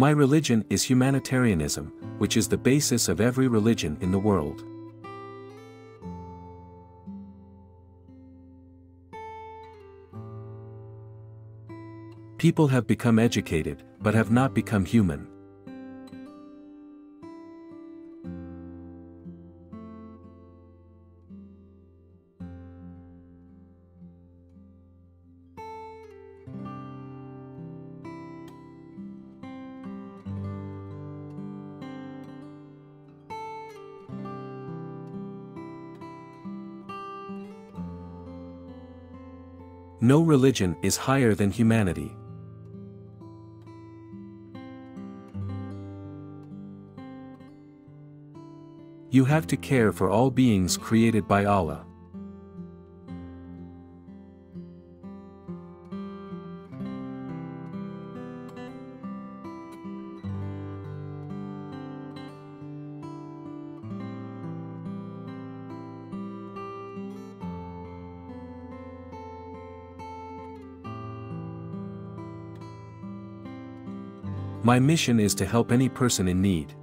My religion is humanitarianism, which is the basis of every religion in the world. People have become educated, but have not become human. No religion is higher than humanity. You have to care for all beings created by Allah. My mission is to help any person in need.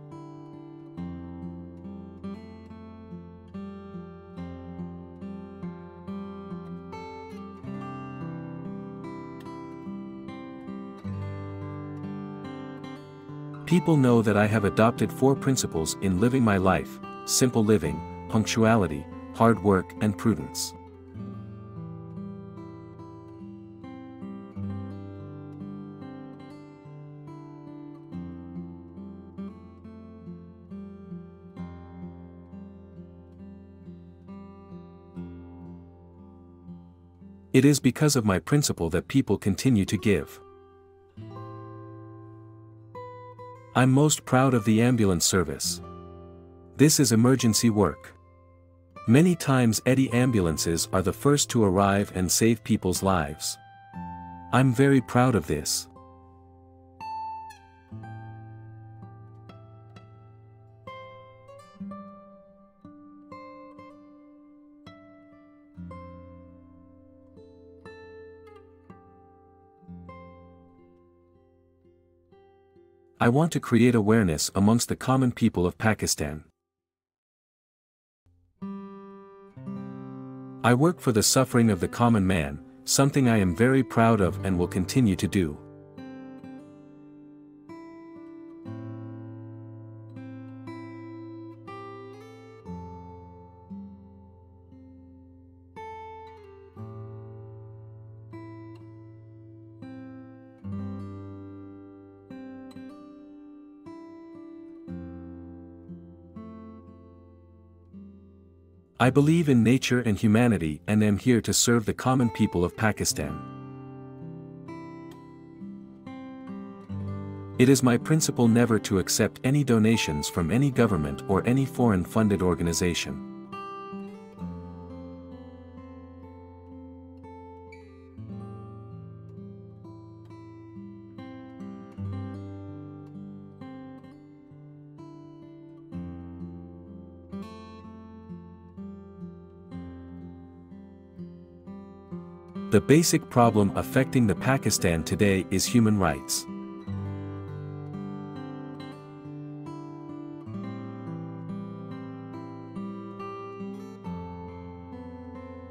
People know that I have adopted four principles in living my life, simple living, punctuality, hard work and prudence. It is because of my principle that people continue to give. I'm most proud of the ambulance service. This is emergency work. Many times Edhi ambulances are the first to arrive and save people's lives. I'm very proud of this. I want to create awareness amongst the common people of Pakistan. I work for the suffering of the common man, something I am very proud of and will continue to do. I believe in nature and humanity and am here to serve the common people of Pakistan. It is my principle never to accept any donations from any government or any foreign-funded organization. The basic problem affecting the Pakistan today is human rights.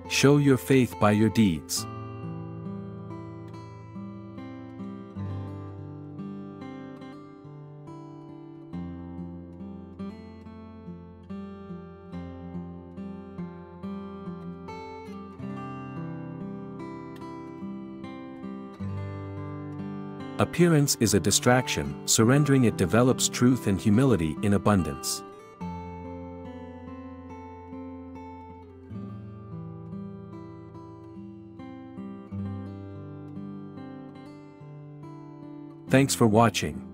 Show your faith by your deeds. Appearance is a distraction, surrendering it develops truth and humility in abundance. Thanks for watching.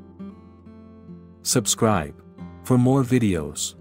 Subscribe for more videos.